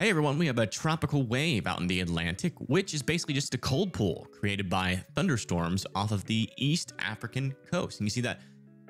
Hey everyone, we have a tropical wave out in the Atlantic, which is basically just a cold pool created by thunderstorms off of the East African coast. And you see that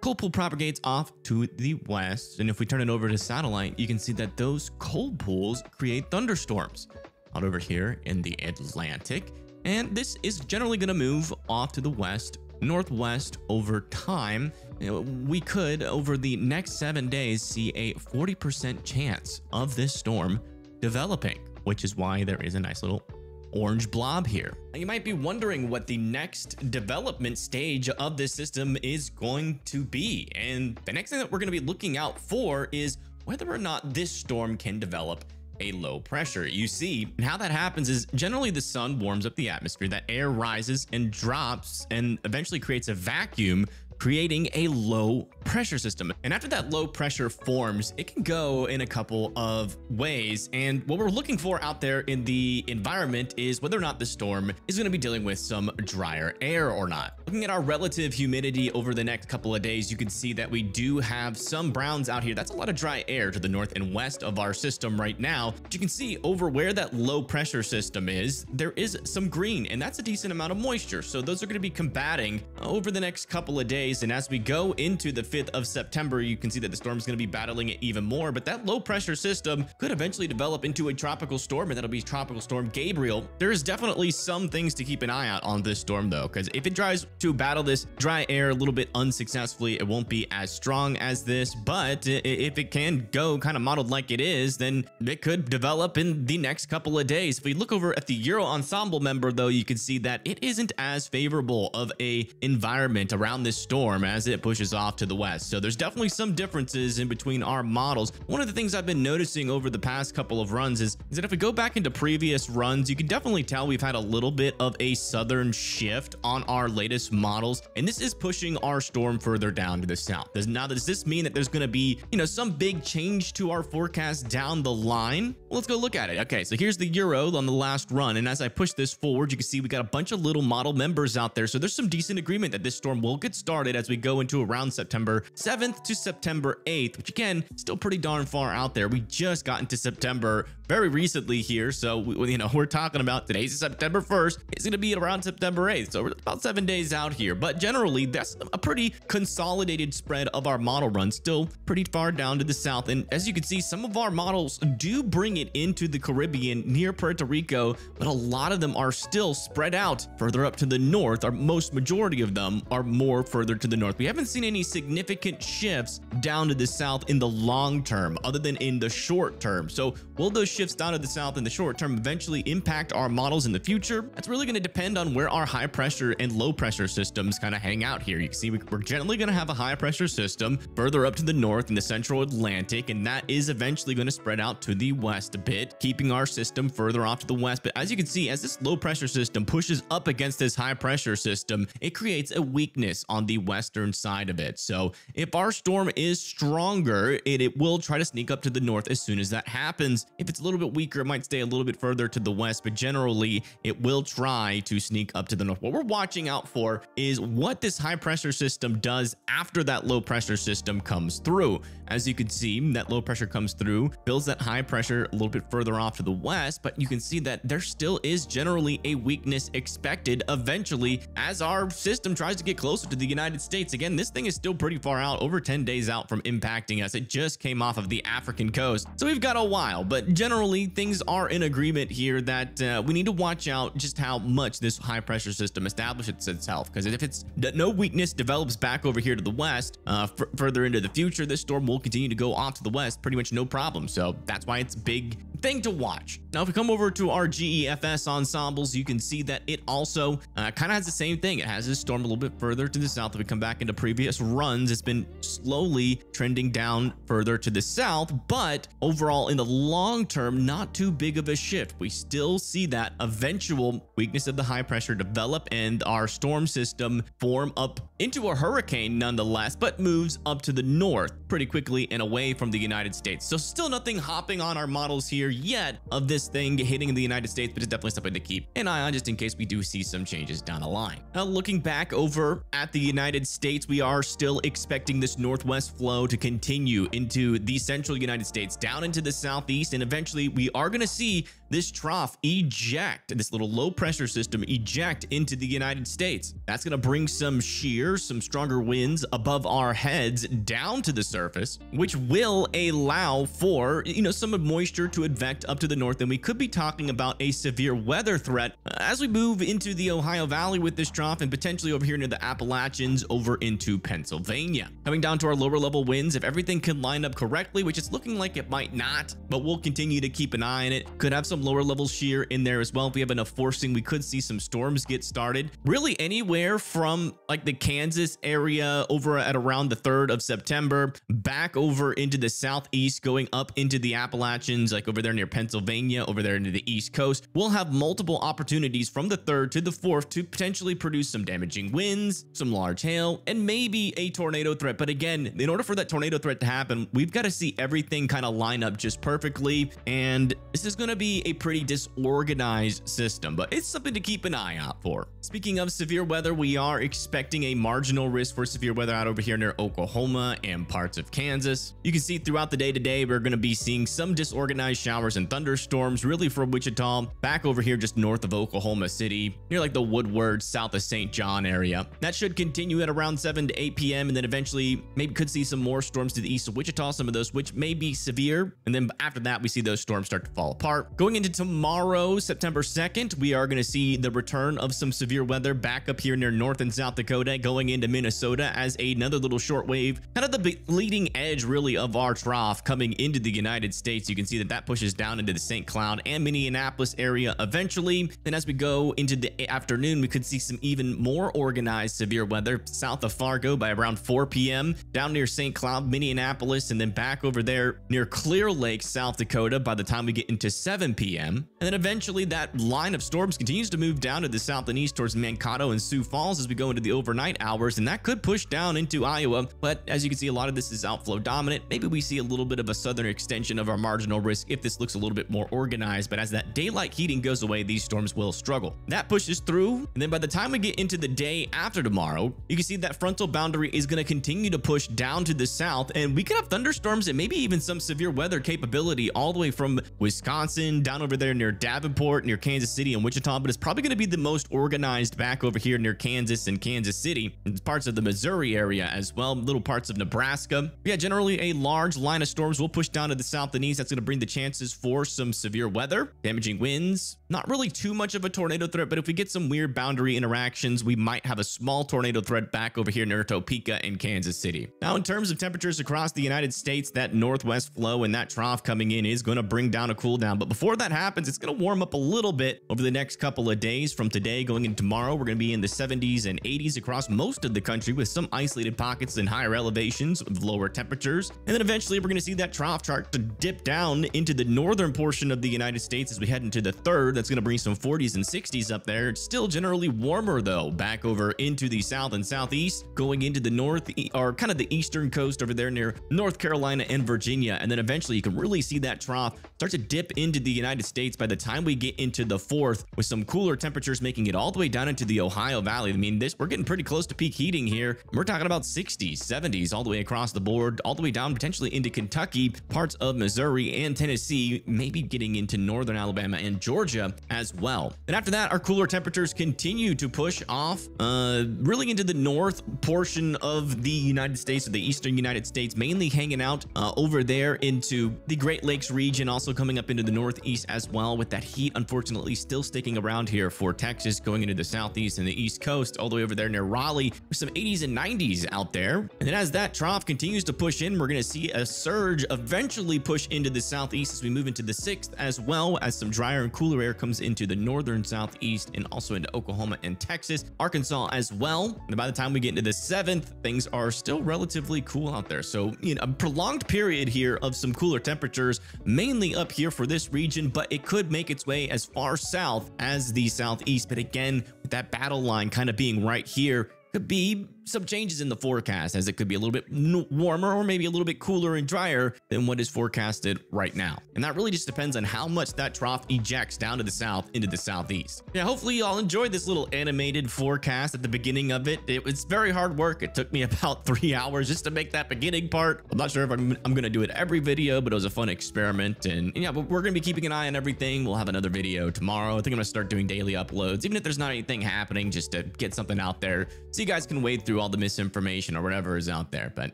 cold pool propagates off to the west. And if we turn it over to satellite, you can see that those cold pools create thunderstorms out over here in the Atlantic. And this is generally going to move off to the west, northwest over time. We could, over the next seven days, see a 40% chance of this storm developing, which is why there is a nice little orange blob here. Now, you might be wondering what the next development stage of this system is going to be. And the next thing that we're going to be looking out for is whether or not this storm can develop a low pressure. You see, how that happens is generally the sun warms up the atmosphere, that air rises and drops and eventually creates a vacuum creating a low pressure system. And after that low pressure forms, it can go in a couple of ways. And what we're looking for out there in the environment is whether or not the storm is going to be dealing with some drier air or not. Looking at our relative humidity over the next couple of days, you can see that we do have some browns out here. That's a lot of dry air to the north and west of our system right now. But you can see over where that low pressure system is, there is some green and that's a decent amount of moisture. So those are going to be combating over the next couple of days. And as we go into the 5th of September, you can see that the storm is going to be battling it even more. But that low pressure system could eventually develop into a tropical storm, and that'll be Tropical Storm Gabrielle. There is definitely some things to keep an eye out on this storm, though, because if it tries to battle this dry air a little bit unsuccessfully, it won't be as strong as this. But if it can go kind of modeled like it is, then it could develop in the next couple of days. If we look over at the Euro Ensemble member, though, you can see that it isn't as favorable of a environment around this storm as it pushes off to the west. So there's definitely some differences in between our models. One of the things I've been noticing over the past couple of runs is, is that if we go back into previous runs, you can definitely tell we've had a little bit of a southern shift on our latest models. And this is pushing our storm further down to the south. Does, now, does this mean that there's going to be, you know, some big change to our forecast down the line? Well, let's go look at it. Okay, so here's the Euro on the last run. And as I push this forward, you can see we got a bunch of little model members out there. So there's some decent agreement that this storm will get started as we go into around September 7th to September 8th, which again, still pretty darn far out there. We just got into September very recently here. So, we, you know, we're talking about today's September 1st. It's going to be around September 8th. So we're about seven days out here. But generally, that's a pretty consolidated spread of our model run, still pretty far down to the south. And as you can see, some of our models do bring it into the Caribbean near Puerto Rico, but a lot of them are still spread out further up to the north. Our most majority of them are more further to the north. We haven't seen any significant shifts down to the south in the long term, other than in the short term. So will those shifts down to the south in the short term eventually impact our models in the future? That's really going to depend on where our high pressure and low pressure systems kind of hang out here. You can see we're generally going to have a high pressure system further up to the north in the central Atlantic, and that is eventually going to spread out to the west a bit, keeping our system further off to the west. But as you can see, as this low pressure system pushes up against this high pressure system, it creates a weakness on the western side of it. So if our storm is stronger, it, it will try to sneak up to the north as soon as that happens. If it's a little bit weaker, it might stay a little bit further to the west, but generally it will try to sneak up to the north. What we're watching out for is what this high pressure system does after that low pressure system comes through. As you can see, that low pressure comes through, builds that high pressure a little bit further off to the west, but you can see that there still is generally a weakness expected eventually as our system tries to get closer to the United States. Again, this thing is still pretty far out, over 10 days out from impacting us. It just came off of the African coast, so we've got a while, but generally things are in agreement here that uh, we need to watch out just how much this high pressure system establishes itself, because if it's no weakness develops back over here to the west, uh, further into the future, this storm will continue to go off to the west pretty much no problem. So that's why it's big thing to watch. Now, if we come over to our GEFS ensembles, you can see that it also uh, kind of has the same thing. It has this storm a little bit further to the south. If we come back into previous runs, it's been slowly trending down further to the south, but overall in the long term, not too big of a shift. We still see that eventual weakness of the high pressure develop and our storm system form up into a hurricane nonetheless, but moves up to the north pretty quickly and away from the United States. So still nothing hopping on our models here yet of this thing hitting the United States, but it's definitely something to keep an eye on just in case we do see some changes down the line. Now, looking back over at the United States, we are still expecting this northwest flow to continue into the central United States, down into the southeast, and eventually we are going to see this trough eject, this little low pressure system eject into the United States. That's going to bring some shear, some stronger winds above our heads down to the surface, which will allow for, you know, some of moisture to advect up to the north. And we could be talking about a severe weather threat as we move into the Ohio Valley with this trough and potentially over here near the Appalachians over into Pennsylvania. Coming down to our lower level winds, if everything can line up correctly, which it's looking like it might not, but we'll continue to keep an eye on it. Could have some lower level shear in there as well. If we have enough forcing, we could see some storms get started. Really anywhere from like the Kansas area over at around the 3rd of September, back over into the southeast, going up into the Appalachians, like over there near Pennsylvania, over there into the East Coast. We'll have multiple opportunities from the 3rd to the 4th to potentially produce some damaging winds, some large hail, and maybe a tornado threat. But again, in order for that tornado threat to happen, we've got to see everything kind of line up just perfectly. And this is going to be a pretty disorganized system, but it's something to keep an eye out for. Speaking of severe weather, we are expecting a marginal risk for severe weather out over here near Oklahoma and parts of Kansas. You can see throughout the day today, we're going to be seeing some disorganized showers and thunderstorms, really from Wichita back over here just north of Oklahoma City, near like the Woodward, south of St. John area. That should continue at around 7 to 8 p.m. and then eventually maybe could see some more storms to the east of Wichita, some of those which may be severe. And then after that, we see those storms start to fall apart. Going into tomorrow, September 2nd, we are going to see the return of some severe weather back up here near North and South Dakota, going into Minnesota as another little short wave, kind of the leading edge really of our trough coming into the United States. You can see that that pushes down into the St. Cloud and Minneapolis area eventually. Then as we go into the afternoon, we could see some even more organized severe weather south of Fargo by around 4 p.m., down near St. Cloud, Minneapolis, and then back over there near Clear Lake, South Dakota by the time we get into 7 p.m. And then eventually that line of storms continues to move down to the south and east towards Mankato and Sioux Falls as we go into the overnight hours, and that could push down into Iowa. But as you can see, a lot of this is outflow dominant. Maybe we see a little bit of a southern extension of our marginal risk if this looks a little bit more organized. But as that daylight heating goes away, these storms will struggle. That pushes through, and then by the time we get into the day after tomorrow, you can see that frontal boundary is going to continue to push down to the south, and we could have thunderstorms and maybe even some severe weather capability all the way from Wisconsin down over there near Davenport, near Kansas City and Wichita, but it's probably going to be the most organized back over here near Kansas and Kansas City, and parts of the Missouri area as well, little parts of Nebraska. Yeah, generally a large line of storms will push down to the south and east. That's going to bring the chances for some severe weather, damaging winds, not really too much of a tornado threat, but if we get some weird boundary interactions, we might have a small tornado threat back over here near Topeka and Kansas City. Now, in terms of temperatures across the United States, that northwest flow and that trough coming in is going to bring down a cool down. But before that happens, it's going to warm up a little bit over the next couple of days. From today going into tomorrow, we're going to be in the 70s and 80s across most of the country with some isolated pockets in higher elevations with lower temperatures. And then eventually we're going to see that trough chart to dip down into the northern portion of the United States as we head into the third. That's going to bring some 40s and 60s up there. It's still generally warmer though, back over into the south and southeast, going into the north or kind of the eastern coast over there near North Carolina and Virginia. And then eventually you can really see that trough start to dip into the United States by the time we get into the fourth with some cooler temperatures making it all the way down into the Ohio Valley. I mean, this we're getting pretty close to peak heating here. We're talking about 60s, 70s all the way across the board, all the way down potentially into Kentucky, parts of Missouri and Tennessee, maybe getting into northern Alabama and Georgia as well. And after that, our cooler temperatures continue to push off uh, really into the north portion of the United States or the eastern United States, mainly hanging out uh, over there into the Great Lakes region, also coming up into the northeast as well with that heat unfortunately still sticking around here for Texas going into the southeast and the east coast all the way over there near Raleigh with some 80s and 90s out there. And then as that trough continues to push in, we're going to see a surge eventually push into the southeast as we move into the 6th as well as some drier and cooler air comes into the northern southeast and also into Oklahoma and Texas, Arkansas as well. And by the time we get into the 7th, things are still relatively cool out there. So, you know, a prolonged period here of some cooler temperatures, mainly up here for this region, but it could make its way as far south as the southeast. But again, with that battle line kind of being right here, could be some changes in the forecast as it could be a little bit warmer or maybe a little bit cooler and drier than what is forecasted right now. And that really just depends on how much that trough ejects down to the south into the southeast. Yeah, hopefully y'all enjoyed this little animated forecast at the beginning of it. It was very hard work. It took me about three hours just to make that beginning part. I'm not sure if I'm, I'm going to do it every video, but it was a fun experiment. And, and yeah, but we're going to be keeping an eye on everything. We'll have another video tomorrow. I think I'm going to start doing daily uploads, even if there's not anything happening, just to get something out there so you guys can wade through all the misinformation or whatever is out there. But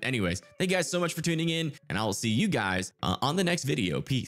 anyways, thank you guys so much for tuning in, and I will see you guys uh, on the next video. Peace.